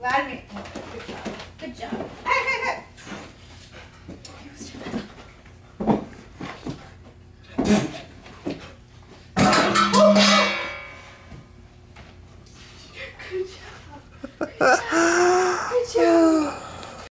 Vladimir. Good job. Good job. Hey, hey, hey. Good job. Good job.